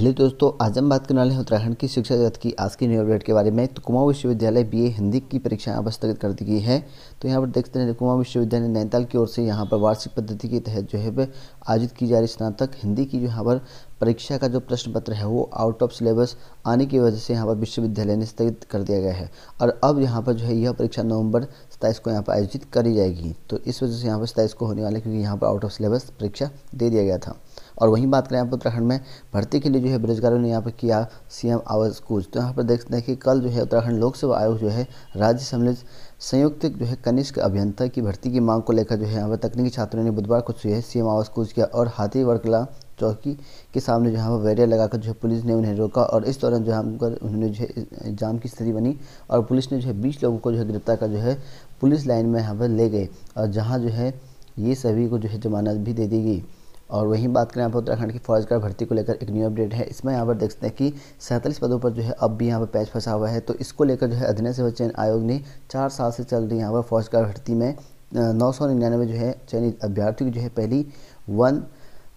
Hello दोस्तों, आज हम बात करने वाले हैं उत्तराखंड की शिक्षा जगत की। आज की न्यू अपडेट के बारे में तो कुमाऊं विश्वविद्यालय बीए हिंदी की परीक्षा यहाँ पर स्थगित कर दी गई है। तो यहाँ पर देखते हैं, कुमाऊं विश्वविद्यालय नैनीताल की ओर से यहाँ पर वार्षिक पद्धति के तहत जो है आयोजित की जा रही स्नातक हिंदी की जो यहाँ पर परीक्षा का जो प्रश्न पत्र है, वो आउट ऑफ़ सिलेबस आने की वजह से यहाँ पर विश्वविद्यालय ने स्थगित कर दिया गया है। और अब यहाँ पर जो है यह परीक्षा नवंबर सताईस को यहाँ पर आयोजित करी जाएगी। तो इस वजह से यहाँ पर सताईस को होने वाले क्योंकि यहाँ पर आउट ऑफ़ सिलेबस परीक्षा दे दिया गया था। और वहीं बात करें यहाँ पर उत्तराखंड में भर्ती के लिए जो है बेरोजगारों ने यहाँ पर किया सीएम आवास कूच तो यहाँ पर देख सकते हैं कि कल जो है उत्तराखंड लोक सेवा आयोग जो है राज्य सम्मिलित संयुक्त जो है कनिष्ठ अभियंता की भर्ती की मांग को लेकर जो है यहाँ पर तकनीकी छात्रों ने बुधवार को जो है सीएम आवास कूच किया और हाथी वर्कला चौकी के सामने जो है बैरियर लगाकर जो है पुलिस ने उन्हें रोका और इस दौरान जो है उन्होंने जो है जाम की स्थिति बनी और पुलिस ने जो है बीस लोगों को जो है गिरफ़्तार कर जो है पुलिस लाइन में यहाँ पर ले गए और जहाँ जो है ये सभी को जो है जमानत भी दे दी गई और वहीं बात करें यहाँ पर उत्तराखंड की फौज गार्ड भर्ती को लेकर एक न्यू अपडेट है। इसमें यहाँ पर देख सकते हैं कि सैंतालीस पदों पर जो है अब भी यहाँ पर पैच फंसा हुआ है। तो इसको लेकर जो है अधीन सेवा चयन आयोग ने चार साल से चल रही यहाँ पर फौज गार्ड भर्ती में नौ सौ निन्यानवे जो है चयनित अभ्यर्थियों की जो है पहली वन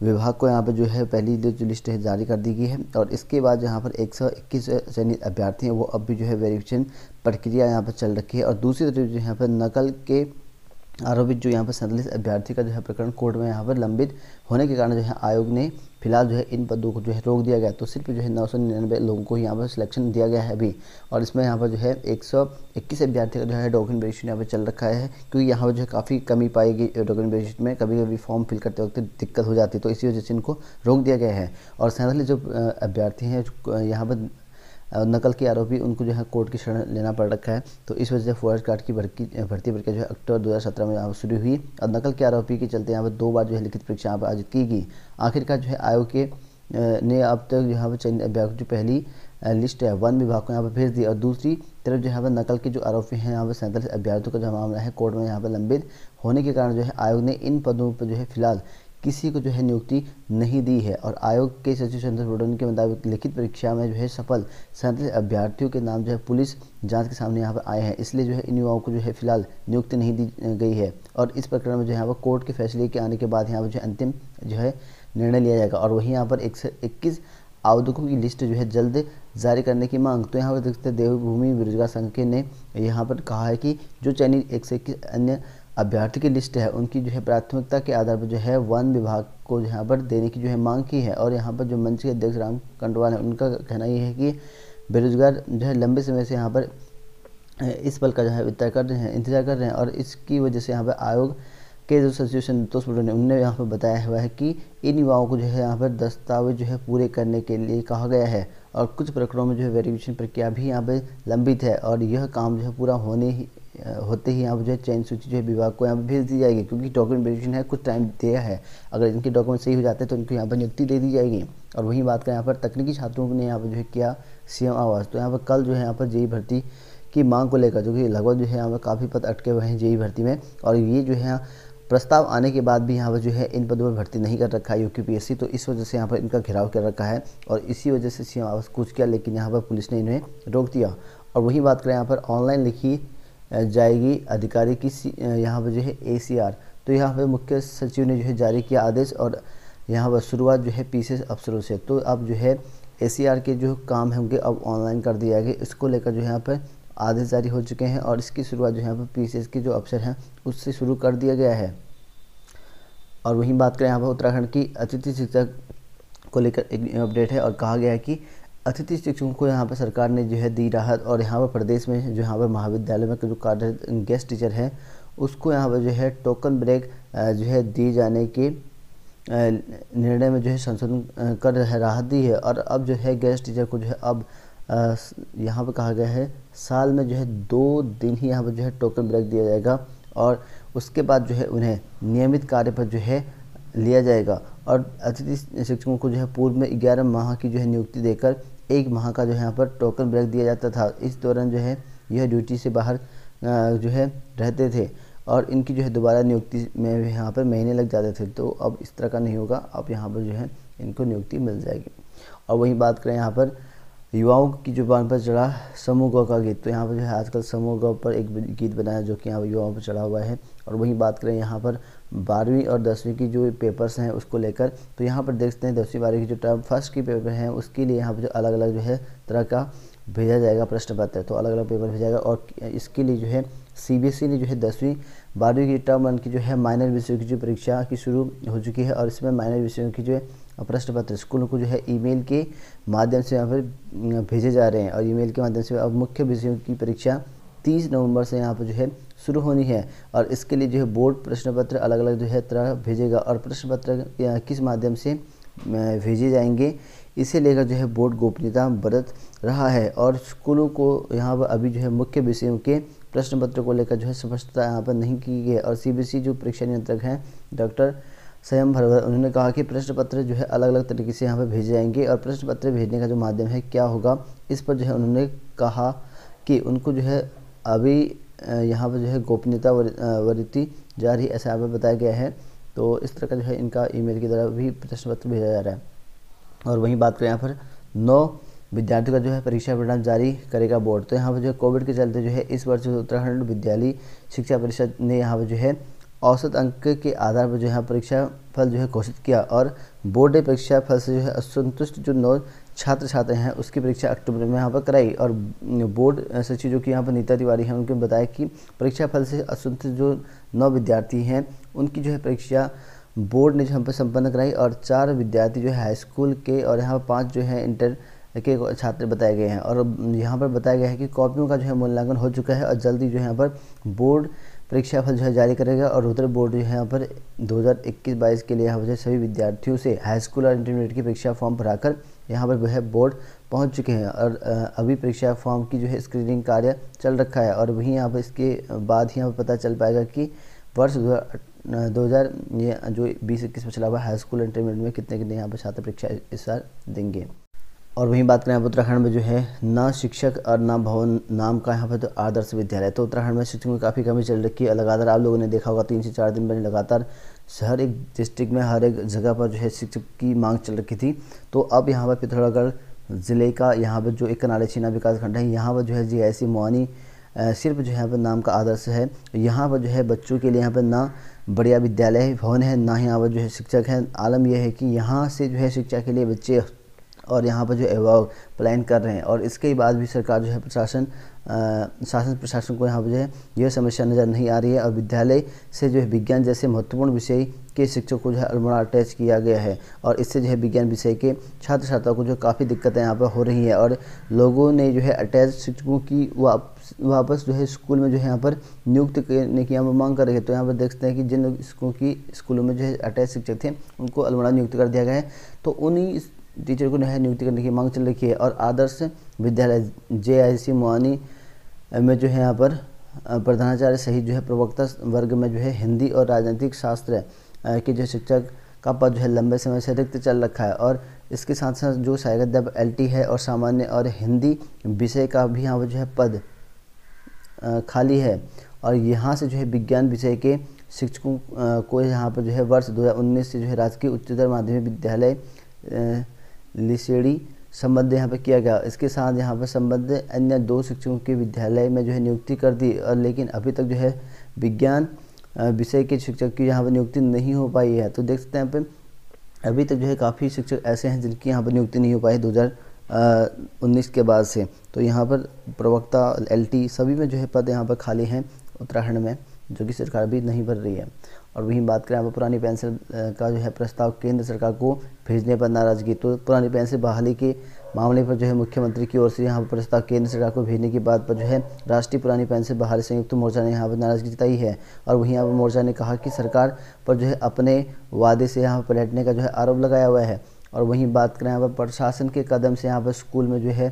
विभाग को यहाँ पर जो है पहली जो लिस्ट है जारी कर दी गई है। और इसके बाद यहाँ पर एक सौ इक्कीस चयनित अभ्यर्थी हैं, वो अब भी जो है वेरिफिकेशन प्रक्रिया यहाँ पर चल रखी है। और दूसरी तरफ़ जो यहाँ पर नकल के आरोपित जो यहाँ पर सैंतालीस अभ्यर्थी का जो है प्रकरण कोर्ट में यहाँ पर लंबित होने के कारण जो है आयोग ने फ़िलहाल जो है इन पदों को जो है रोक दिया गया तो सिर्फ़ जो है नौ सौ निन्यानवे लोगों को यहाँ पर सिलेक्शन दिया गया है अभी। और इसमें यहाँ पर जो है एक सौ इक्कीस अभ्यर्थी का जो है डॉक्यूमेंट वेरिफिकेशन यहाँ पर चल रखा है, क्योंकि यहाँ पर जो है काफ़ी कमी पाएगी डॉक्यूमेंट वेरिफिकेशन में। कभी कभी फॉर्म फिल करते वक्त दिक्कत हो जाती है तो इसी वजह से इनको रोक दिया गया है। और सैंतालीस जो अभ्यर्थी हैं यहाँ पर नकल के आरोपी उनको जो है कोर्ट की शरण लेना पड़ रखा है। तो इस वजह से फॉरेस्ट गार्ड की भर्ती भर्ती जो है अक्टूबर 2017 में यहाँ शुरू हुई और नकल के आरोपी के चलते यहाँ पर दो बार जो है लिखित परीक्षा यहाँ पर आयोजित की गई। आखिरकार जो है आयोग के ने अब तक यहाँ पर चयन अभ्यर्थी जो पहली लिस्ट है, वन विभाग को यहाँ पर भेज दी और दूसरी तरफ़ जो यहाँ पर नकल के जो आरोपी हैं यहाँ पर सैंतालीस अभ्यर्थियों का जो मामला है, कोर्ट में यहाँ पर लंबित होने के कारण जो है आयोग ने इन पदों पर जो है फ़िलहाल किसी को जो है नियुक्ति नहीं दी है। और आयोग के सचिव चंद्र बोडन के मुताबिक लिखित परीक्षा में जो है सफल सैंतीस अभ्यर्थियों के नाम जो है पुलिस जाँच के सामने यहाँ पर आए हैं। इसलिए जो है इन युवाओं को जो है फ़िलहाल नियुक्ति नहीं दी गई है। और इस प्रकरण में जो है पर कोर्ट के फैसले के आने के बाद यहाँ पर जो अंतिम जो है निर्णय लिया जाएगा। और वहीं यहाँ पर एक से इक्कीस आवेदकों की लिस्ट जो है जल्द जारी करने की मांग। तो यहाँ पर देखते देवभूमि बेरोजगार संघ के ने यहाँ पर कहा है कि जो चयनित एक से इक्कीस अन्य अभ्यर्थी की लिस्ट है, उनकी जो है प्राथमिकता के आधार पर जो है वन विभाग को यहाँ पर देने की जो है मांग की है और यहाँ पर जो मंच के अध्यक्ष राम कंडवाल हैं, उनका कहना ये है कि बेरोजगार जो है लंबे समय से यहाँ पर इस पल का जो है इंतज़ार कर रहे हैं, इंतज़ार कर रहे हैं और इसकी वजह से यहाँ पर आयोग के जो सचिव संतोष ने उन्होंने यहाँ पर बताया हुआ है कि इन युवाओं को जो है यहाँ पर दस्तावेज़ जो है पूरे करने के लिए कहा गया है और कुछ प्रकरणों में जो है वेरिफिकेशन प्रक्रिया भी यहाँ पर लंबित है और यह काम जो है पूरा होने ही होते ही यहाँ पर जो है चयन सूची जो है विभाग को यहाँ पर भेज दी जाएगी, क्योंकि डॉक्यूमेंट वेरिफिकेशन है, कुछ टाइम दिया है। अगर इनके डॉक्यूमेंट सही हो जाते हैं तो इनको यहाँ पर नियुक्ति दे दी जाएगी। और वहीं बात करें, यहाँ पर तकनीकी छात्रों ने यहाँ पर जो है किया सीएम आवास। तो यहाँ पर कल जो है यहाँ पर जेई भर्ती की मांग को लेकर, जो कि लगभग जो है यहाँ पर काफ़ी पद अटके हुए हैं जेई भर्ती में। और ये जो है प्रस्ताव आने के बाद भी यहाँ पर जो है इन पदों पर भर्ती नहीं कर रखा है यूपीपीएससी तो इस वजह से यहाँ पर इनका घेराव कर रखा है। और इसी वजह से सीएम आवास कुछ किया, लेकिन यहाँ पर पुलिस ने इन्हें रोक दिया। और वही बात करें, यहाँ पर ऑनलाइन लिखी जाएगी अधिकारी की यहाँ पर जो है एसीआर तो यहाँ पर मुख्य सचिव ने जो है जारी किया आदेश और यहाँ पर शुरुआत जो है पीसीएस अफसरों से। तो अब जो है एसीआर के जो काम होंगे अब ऑनलाइन कर दिया गया। इसको लेकर जो है यहाँ पर आदेश जारी हो चुके हैं और इसकी शुरुआत जो है यहाँ पर पीसीएस के जो अफसर हैं उससे शुरू कर दिया गया है। और वहीं बात करें यहाँ पर उत्तराखंड की अतिथि शिक्षक को लेकर एक अपडेट है और कहा गया है कि अतिथि शिक्षकों को यहाँ पर सरकार ने जो है दी राहत और यहाँ पर प्रदेश में जो यहाँ पर महाविद्यालय में जो कार्यरत गेस्ट टीचर हैं उसको यहाँ पर जो है टोकन ब्रेक जो है दी जाने के निर्णय में जो है संशोधन कर राहत दी है और अब जो है गेस्ट टीचर को जो है अब यहाँ पर कहा गया है साल में जो है दो दिन ही यहाँ पर जो है टोकन ब्रेक दिया जाएगा और उसके बाद जो है उन्हें नियमित कार्य पर जो है लिया जाएगा और अतिथि शिक्षकों को जो है पूर्व में ग्यारह माह की जो है नियुक्ति देकर एक माह का जो है यहाँ पर टोकन ब्रेक दिया जाता था। इस दौरान जो है, यह ड्यूटी से बाहर जो है, रहते थे और इनकी जो है दोबारा नियुक्ति में यहाँ पर महीने लग जाते थे। तो अब इस तरह का नहीं होगा। अब यहाँ पर जो है, इनको नियुक्ति मिल जाएगी। और वहीं बात करें यहाँ पर युवाओं की ज़ुबान पर चढ़ा समूह गौ का गीत। तो यहाँ पर जो है, आजकल समूह गौ पर एक गीत बनाया जो कि यहाँ पर युवाओं पर चढ़ा हुआ है। और वहीं बात करें यहाँ पर बारहवीं और दसवीं की जो पेपर्स हैं उसको लेकर तो यहाँ पर देखते हैं दसवीं, बारहवीं की जो टर्म फ़र्स्ट की पेपर हैं, उसके लिए यहाँ पर जो अलग अलग जो है तरह का भेजा जाएगा प्रश्न पत्र तो अलग अलग पेपर भेजा जाएगा और इसके लिए जो है सी सीबीएसई ने जो है दसवीं, बारहवीं की टर्म वन की जो है माइनर विषयों की जो परीक्षा की शुरू हो चुकी है और इसमें माइनर विषयों की जो है प्रश्न पत्र स्कूलों को जो है ईमेल के माध्यम से यहाँ पर भेजे जा रहे हैं और ईमेल के माध्यम से अब मुख्य विषयों की परीक्षा तीस नवंबर से यहाँ पर जो है शुरू होनी है और इसके लिए जो है बोर्ड प्रश्न पत्र अलग अलग जो है तरह भेजेगा और प्रश्न पत्र किस माध्यम से भेजे जाएँगे। इसे लेकर जो है बोर्ड गोपनीयता बरत रहा है और स्कूलों को यहाँ पर अभी जो है मुख्य विषयों के प्रश्न पत्र को लेकर जो है स्पष्टता यहाँ पर नहीं की गई और सीबीएसई जो परीक्षा नियंत्रक हैं, डॉक्टर स्वयं भरवर उन्होंने कहा कि प्रश्न पत्र जो है अलग अलग तरीके से यहाँ पर भेजे जाएँगे और प्रश्न पत्र भेजने का जो माध्यम है क्या होगा, इस पर जो है उन्होंने कहा कि उनको जो है अभी यहाँ पर जो है गोपनीयता वृत्ति जारी ऐसा यहाँ पर बताया गया है। तो इस तरह का जो है इनका ईमेल की द्वारा भी प्रश्न पत्र भेजा जा रहा है। और वहीं बात करें यहाँ पर, नौ विद्यार्थियों का जो है परीक्षा परिणाम जारी करेगा बोर्ड। तो यहाँ पर जो है कोविड के चलते जो है इस वर्ष उत्तराखंड विद्यालय शिक्षा परिषद ने यहाँ पर जो है औसत अंक के आधार पर जो है परीक्षा फल जो है घोषित किया और बोर्ड ने परीक्षा फल से जो है असंतुष्ट जो नौ छात्र छात्र हैं, उसकी परीक्षा अक्टूबर में यहाँ पर कराई और बोर्ड सचिव जो कि यहाँ पर नीता तिवारी हैं, उनके बताया कि परीक्षा फल से असंतुष्ट जो नौ विद्यार्थी हैं, उनकी जो है परीक्षा बोर्ड ने जो हम पर संपन्न कराई और चार विद्यार्थी जो है हाई स्कूल के और यहाँ पर पाँच जो है इंटर के छात्र बताए गए हैं और यहाँ पर बताया गया है कि कॉपियों का जो है मूल्यांकन हो चुका है और जल्दी जो है यहाँ पर बोर्ड परीक्षा फल जो है जारी करेगा और रुद्र बोर्ड जो है यहाँ पर 2021-22 के लिए यहाँ पर सभी विद्यार्थियों से हाई स्कूल और इंटरमीडिएट की परीक्षा फॉर्म भराकर यहाँ पर वह बोर्ड पहुँच चुके हैं और अभी परीक्षा फॉर्म की जो है स्क्रीनिंग कार्य चल रखा है और वहीं यहाँ पर इसके बाद ही यहाँ पर पता चल पाएगा कि वर्ष दो हज़ार जो बीस इक्कीस में चला हुआ हाई स्कूल इंटरमीडिएट में कितने कितने यहाँ पर छात्र परीक्षा इस साल देंगे। और वहीं बात करें उत्तराखंड में जो है, ना शिक्षक और ना भवन नाम का यहाँ पर तो आदर्श विद्यालय तो उत्तराखंड में शिक्षकों की काफ़ी कमी चल रखी है। लगातार आप लोगों ने देखा होगा, तीन से चार दिन पहले लगातार हर एक डिस्ट्रिक्ट में, हर एक जगह पर जो है शिक्षक की मांग चल रखी थी। तो अब यहाँ पर पिथौरागढ़ ज़िले का यहाँ पर जो एक कनाले छीना विकास खंड है, यहाँ पर जो है जी ऐसी मोहानी सिर्फ़ जो है यहाँ पर नाम का आदर्श है। यहाँ पर जो है बच्चों के लिए यहाँ पर ना बढ़िया विद्यालय, भवन है, ना ही यहाँ पर जो है शिक्षक है। आलम यह है कि यहाँ से जो है शिक्षा के लिए बच्चे और यहाँ पर जो अभाव प्लान कर रहे हैं और इसके बाद भी सरकार जो है प्रशासन शासन प्रशासन को यहाँ पर जो है यह समस्या नज़र नहीं आ रही है और विद्यालय से जो है विज्ञान जैसे महत्वपूर्ण विषय के शिक्षक को जो है अल्मोड़ा अटैच किया गया है और इससे जो है विज्ञान विषय के छात्र छात्राओं को जो काफ़ी दिक्कतें यहाँ पर हो रही हैं और लोगों ने जो है अटैच शिक्षकों की वापस जो है स्कूल में जो है यहाँ पर नियुक्त करने की यहाँ पर मांग कर रही है तो यहाँ पर देखते हैं कि जिन स्कूलों की स्कूलों में जो है अटैच शिक्षक थे उनको अल्मोड़ा नियुक्त कर दिया गया है तो उन्हीं टीचर को नया नियुक्ति करने की मांग चल रखी है और आदर्श विद्यालय जे आई सी में जो है यहाँ पर प्रधानाचार्य सहित जो है प्रवक्ता वर्ग में जो है हिंदी और राजनीतिक शास्त्र के जो शिक्षक का पद जो है लंबे समय से रिक्त चल रखा है और इसके साथ साथ जो सहायक एल टी है और सामान्य और हिंदी विषय का भी यहाँ पर जो है पद खाली है और यहाँ से जो है विज्ञान विषय के शिक्षकों को यहाँ पर जो है वर्ष 2019 से जो है राजकीय उच्चतर माध्यमिक विद्यालय लिसेड़ी संबद्ध यहाँ पर किया गया। इसके साथ यहाँ पर संबद्ध अन्य दो शिक्षकों के विद्यालय में जो है नियुक्ति कर दी, और लेकिन अभी तक जो है विज्ञान विषय के शिक्षक की यहाँ पर नियुक्ति नहीं हो पाई है। तो देख सकते हैं यहाँ पे अभी तक जो है काफ़ी शिक्षक ऐसे हैं जिनकी यहाँ पर नियुक्ति नहीं हो पाई दो उन्नीस के बाद से। तो यहाँ पर प्रवक्ता, एलटी सभी में जो है पद यहाँ पर खाली हैं उत्तराखंड में। जो कि सरकार भी नहीं भर रही है। और वहीं बात करें, यहाँ पर पुरानी पेंशन का जो है प्रस्ताव केंद्र सरकार को भेजने पर नाराज़गी तो पुरानी पेंसिल बहाली के मामले पर जो है मुख्यमंत्री की ओर से यहाँ पर प्रस्ताव केंद्र सरकार को भेजने की बात पर जो है राष्ट्रीय पुरानी पेंशन बहाली संयुक्त मोर्चा ने यहाँ पर नाराज़गी जताई है। और वहीं यहाँ मोर्चा ने कहा कि सरकार पर जो है अपने वादे से यहाँ पर पलटने का जो है आरोप लगाया हुआ है। और वहीं बात करें, यहाँ पर प्रशासन के कदम से यहाँ पर स्कूल में जो है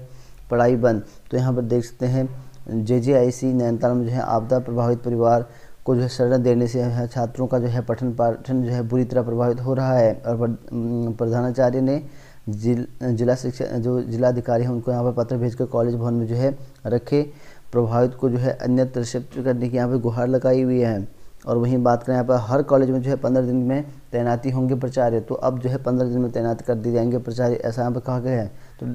पढ़ाई बंद। तो यहाँ पर देख सकते हैं जे जे आई सी नैनीताल में जो है आपदा प्रभावित परिवार को जो है शरण देने से छात्रों का जो है पठन पाठन जो है बुरी तरह प्रभावित हो रहा है और प्रधानाचार्य ने जिल, जिला शिक्षा जो जिलाधिकारी हैं उनको यहाँ पर पत्र भेजकर कॉलेज भवन में जो है रखे। प्रभावित को जो है अन्यत्र शिफ्ट करने की यहाँ पर गुहार लगाई हुई है। और वहीं बात करें यहाँ पर हर कॉलेज में जो है पंद्रह दिन में तैनाती होंगे प्राचार्य। तो अब जो है पंद्रह दिन में तैनात कर दिए जाएँगे प्राचार्य ऐसा यहाँ पर कहा गया है। तो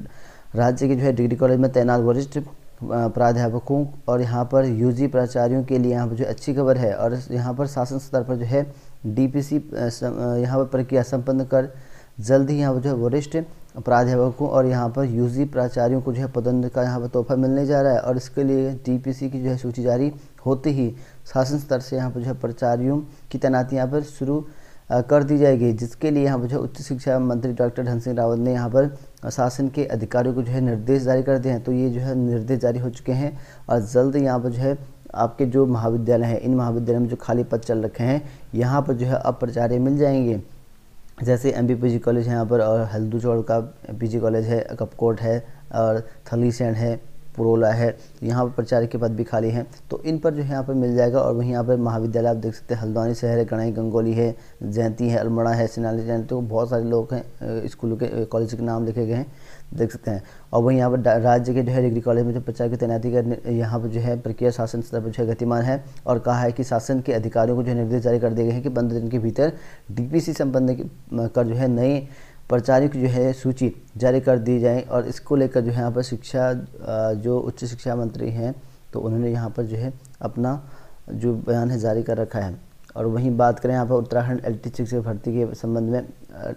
राज्य के जो है डिग्री कॉलेज में तैनात वरिष्ठ प्राध्यापकों और यहाँ पर यूजी प्राचार्यों के लिए यहाँ पर जो अच्छी खबर है और यहाँ पर शासन स्तर पर जो है डीपीसी यहाँ पर प्रक्रिया संपन्न कर जल्द ही यहाँ पर जो है वरिष्ठ प्राध्यापकों और यहाँ पर यूजी प्राचार्यों को जो है पदोन्नति का यहाँ पर तोहफा मिलने जा रहा है और इसके लिए टीपीसी की जो है सूची जारी होते ही शासन स्तर से यहाँ पर जो है प्राचार्यों की तैनाती यहाँ पर शुरू कर दी जाएगी, जिसके लिए यहाँ पर जो उच्च शिक्षा मंत्री डॉक्टर धन सिंह रावत ने यहाँ पर शासन के अधिकारियों को जो है निर्देश जारी कर दिए हैं। तो ये जो है निर्देश जारी हो चुके हैं और जल्द यहाँ पर जो है आपके जो महाविद्यालय हैं, इन महाविद्यालय में जो खाली पद चल रखे हैं, यहाँ पर जो है अब प्राचार्य मिल जाएँगे। जैसे एम बी कॉलेज है यहाँ पर और हल्दू चौड़ का पी कॉलेज है, कपकोट है और थलीसैंड है। पुरोला है, यहाँ पर प्रचार के पद भी खाली हैं। तो इन पर जो है यहाँ पर मिल जाएगा और वहीं यहाँ पर महाविद्यालय, आप देख सकते हैं, हल्द्वानी शहर है कणाई गंगोली है, जयंती है, अल्मड़ा है सिनाली जयंती तो बहुत सारे लोग हैं स्कूलों के कॉलेज के नाम लिखे गए हैं, देख सकते हैं। और वहीं यहाँ पर राज्य के जो है डिग्री कॉलेज में जो प्रचार की तैनाती कर यहाँ पर जो है प्रक्रिया शासन स्तर पर जो है गतिमान है और कहा है कि शासन के अधिकारियों को जो है निर्देश जारी कर दिए गए हैं कि पंद्रह दिन के भीतर डीपीसी संबंध कर जो है नए प्रचारिक जो है सूची जारी कर दी जाए और इसको लेकर जो है यहाँ पर शिक्षा जो उच्च शिक्षा मंत्री हैं तो उन्होंने यहाँ पर जो है अपना जो बयान है जारी कर रखा है। और वहीं बात करें यहाँ पर उत्तराखंड एलटी शिक्षक भर्ती के संबंध में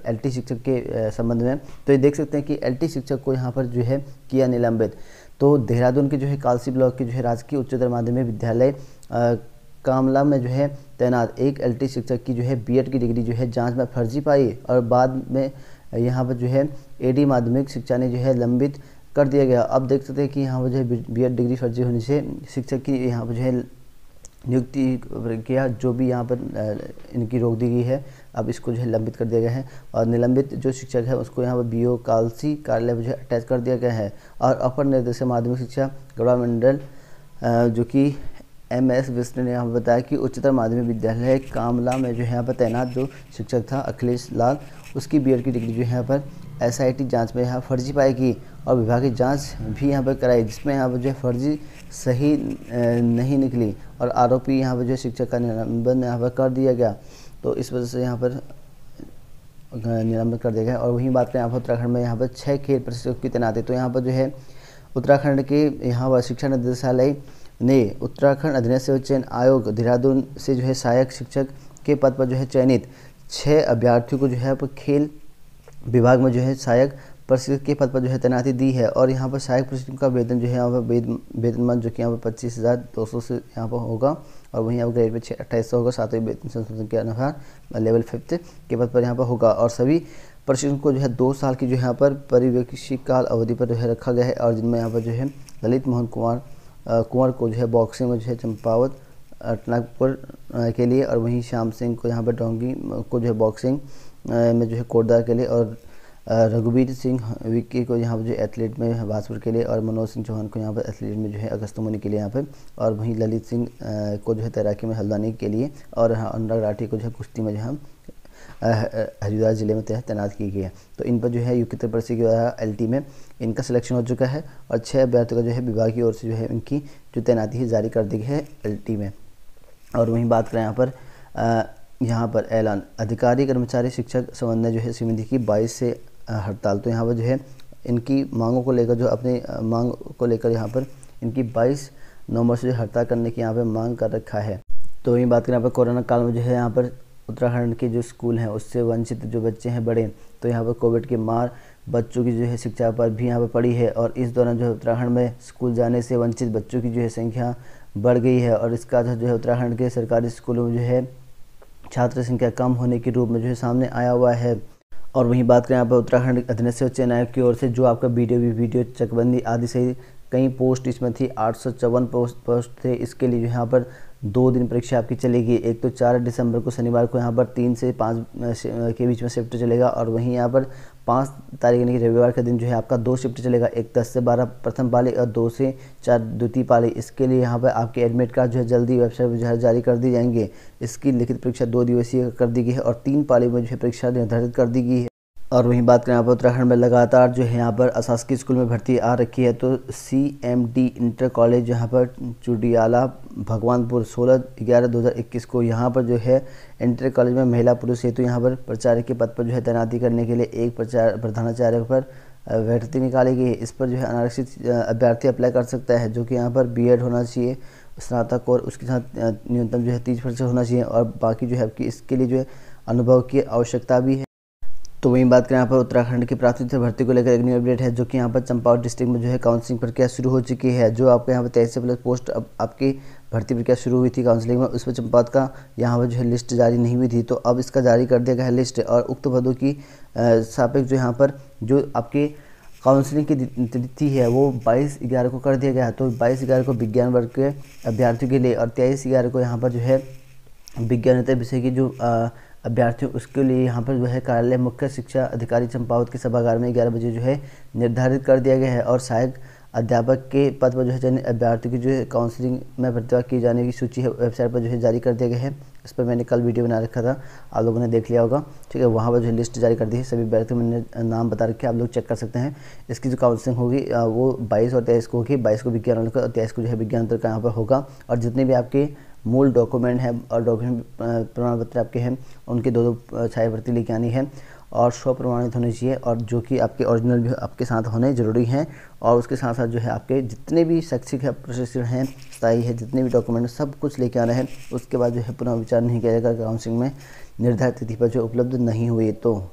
एलटी शिक्षक के संबंध में तो ये देख सकते हैं कि एलटी शिक्षक को यहाँ पर जो है किया निलंबित। तो देहरादून के जो है कालसी ब्लॉक के जो है राजकीय उच्चतर माध्यमिक विद्यालय कामला में जो है तैनात एक एलटी शिक्षक की जो है बी की डिग्री जो है जाँच में फर्जी पाई और बाद में यहाँ पर जो है एडी माध्यमिक शिक्षा ने जो है लंबित कर दिया गया। अब देख सकते हैं कि यहाँ पर जो है बी डिग्री फर्जी होने से शिक्षक की यहाँ पर जो है नियुक्ति किया जो भी यहाँ पर इनकी रोक दी गई है, अब इसको जो है लंबित कर दिया गया है और निलंबित जो शिक्षक है उसको यहाँ पर बी ओ कालसी कार्यालय में जो है अटैच कर दिया गया है और अपर निर्देशक माध्यमिक शिक्षा गढ़वा मंडल जो कि एम एस विष्णु ने यहाँ पर बताया कि उच्चतर माध्यमिक विद्यालय कामला में जो है यहाँ पर तैनात जो शिक्षक था अखिलेश लाल उसकी बी की डिग्री जो है यहाँ पर एस आई टी जाँच में यहाँ फर्जी पाई पाएगी और विभागीय जाँच भी यहाँ पर कराई, जिसमें यहाँ पर जो है फर्जी सही नहीं निकली और आरोपी यहाँ पर जो शिक्षक का निलंबन यहाँ पर कर दिया गया। तो इस वजह से यहाँ पर निलंबन कर दिया गया और वहीं बात करें यहाँ उत्तराखंड में यहाँ पर छः खेल प्रशिक्षक की तैनाती। तो यहाँ पर जो है उत्तराखंड के यहाँ पर शिक्षा निदेशालय ने उत्तराखंड अधीनस्थ चयन आयोग देहरादून से जो है सहायक शिक्षक के पद पर जो है चयनित छः अभ्यर्थियों को जो है खेल विभाग में जो है सहायक प्रशिक्षक के पद पर जो है तैनाती दी है और यहाँ पर सहायक प्रशिक्षक का वेतन जो है यहाँ पर वेतन जो कि यहाँ पर पच्चीस हज़ार दो सौ से यहाँ पर होगा और वहीं यहाँ ग्रेड में छः अट्ठाईस सौ होगा सातवें वेतन संशोधन के अनुसार लेवल फिफ्थ के पद पर यहाँ पर होगा और सभी प्रशिक्षण को जो है दो साल की जो है यहाँ पर परिवेक्षी काल अवधि पर जो है रखा गया है और जिनमें यहाँ पर जो है ललित मोहन कुमार कुंवर को जो है बॉक्सिंग में जो है चंपावत नागपुर के लिए और वहीं श्याम सिंह को यहाँ पर डोंगी, को जो है बॉक्सिंग में जो है कोटदार के लिए और रघुवीर सिंह विक्की को यहाँ पर जो एथलीट में बाजपुर के लिए और मनोज सिंह चौहान को यहाँ पर एथलीट में जो है अगस्त अगस्तमुनि के लिए यहाँ पर और वहीं ललित सिंह को जो है तैराकी में हल्द्वानी के लिए और अनुराग राठी को जो है कुश्ती में जो है हरिद्वार ज़िले में तैनात की गई है। तो इन पर जो है युक्त परिषद के द्वारा एल में इनका सिलेक्शन हो चुका है और छः अभ्यर्थियों का जो है विभाग की ओर से जो है इनकी जो तैनाती है जारी कर दी गई है एलटी में। और वहीं बात करें यहाँ पर यहाँ पर ऐलान। अधिकारी, कर्मचारी, शिक्षक संबंध जो है समिति की बाईस से हड़ताल। तो यहाँ पर जो है इनकी मांगों को लेकर जो अपने मांग को लेकर यहाँ पर इनकी 22 नवंबर से हड़ताल करने की यहाँ पर मांग कर रखा है। तो वहीं बात करें यहाँ पर कोरोना काल में जो है यहाँ पर उत्तराखंड के जो स्कूल हैं, उससे वंचित जो बच्चे हैं बड़े तो यहाँ पर कोविड की मार बच्चों की जो है शिक्षा पर भी यहाँ पर पड़ी है और इस दौरान जो है उत्तराखंड में स्कूल जाने से वंचित बच्चों की जो है संख्या बढ़ गई है और इसका जो है उत्तराखंड के सरकारी स्कूलों में जो है छात्र संख्या कम होने के रूप में जो है सामने आया हुआ है। और वहीं बात करें यहाँ पर उत्तराखंड अधीनस्थ उच्च न्यायालय की ओर से जो आपका वीडियो भी, वीडियो चकबंदी आदि सही कई पोस्ट इसमें थी, आठ सौ चौवन पोस्ट पोस्ट थे। इसके लिए जो यहाँ पर दो दिन परीक्षा आपकी चलेगी। एक तो चार दिसंबर को शनिवार को यहाँ पर तीन से पाँच के बीच में शिफ्ट चलेगा और वहीं यहाँ पर पाँच तारीख यानी कि रविवार के दिन जो है आपका दो शिफ्ट चलेगा, एक दस से बारह प्रथम पाली और दो से चार द्वितीय पाली। इसके लिए यहाँ पर आपके एडमिट कार्ड जो है जल्दी वेबसाइट पर जो है जारी कर दी जाएँगे। इसकी लिखित परीक्षा दो दिवसीय कर दी गई है और तीन पाली में जो है परीक्षा निर्धारित कर दी गई है। और वहीं बात करें यहाँ पर उत्तराखंड में लगातार जो है यहाँ पर अशासकीय स्कूल में भर्ती आ रखी है तो C M D inter college यहाँ पर चुडियाला, भगवानपुर 16 ग्यारह 2021 को यहाँ पर जो है इंटर कॉलेज में महिला पुरुष हेतु तो यहाँ पर प्रचारक के पद पर जो है तैनाती करने के लिए एक प्रचार, प्रधानाचार्य पर भर्ती निकाली गई है। इस पर जो है अनारक्षित अभ्यर्थी अप्लाई कर सकता है, जो कि यहाँ पर बी होना चाहिए, स्नातक और उसके साथ न्यूनतम जो है तीस होना चाहिए और बाकी जो है आपकी इसके लिए जो है अनुभव की आवश्यकता भी है। तो वहीं बात करें यहाँ पर उत्तराखंड की प्राथमिक भर्ती को लेकर एक न्यू अपडेट है, जो कि यहाँ पर चंपावत डिस्ट्रिक्ट में जो है काउंसलिंग प्रक्रिया शुरू हो चुकी है, जो आपके यहाँ पर तेईस प्लस पोस्ट अब आपकी भर्ती प्रक्रिया शुरू हुई थी काउंसलिंग में। उस पर चंपावत का यहाँ पर जो है लिस्ट जारी नहीं हुई थी तो अब इसका जारी कर दिया गया है लिस्ट और उक्त पदों की सापेक्ष जो यहाँ पर जो आपकी काउंसलिंग की तिथि है, वो 22 ग्यारह को कर दिया गया है। तो 22 ग्यारह को विज्ञान वर्ग के अभ्यर्थियों के लिए और तेईस ग्यारह को यहाँ पर जो है विज्ञान विषय की जो अभ्यर्थियों, उसके लिए यहाँ पर जो है कार्यालय मुख्य शिक्षा अधिकारी चंपावत के सभागार में ग्यारह बजे जो है निर्धारित कर दिया गया है और सहायक अध्यापक के पद पर जो है चयनित अभ्यर्थियों की जो है काउंसलिंग में प्रतिभा की जाने की सूची है वेबसाइट पर जो है जारी कर दिया गया है। इस पर मैंने कल वीडियो बना रखा था, आप लोगों ने देख लिया होगा। ठीक है, वहाँ पर जो है लिस्ट जारी कर दी है, सभी अभ्यर्थियों मैंने नाम बता रखे आप लोग चेक कर सकते हैं। इसकी जो काउंसलिंग होगी वो बाईस और तेईस को होगी, बाईस को विज्ञान और तेईस को जो है विज्ञान का यहाँ पर होगा। और जितने भी आपके मूल डॉक्यूमेंट है, और डॉक्यूमेंट प्रमाण पत्र आपके हैं, उनके दो दो छायावर्ती लेके आनी है, और स्व प्रमाणित होने चाहिए, और जो कि आपके ओरिजिनल भी आपके साथ होने ज़रूरी हैं, और उसके साथ साथ जो है आपके जितने भी शैक्षिक है प्रशिक्षण हैं स्थायी है, जितने भी डॉक्यूमेंट सब कुछ लेके आना है, उसके बाद जो है पुनः विचार नहीं किया जाएगा काउंसिलिंग में, निर्धारित तिथि पर जो उपलब्ध नहीं हुई तो।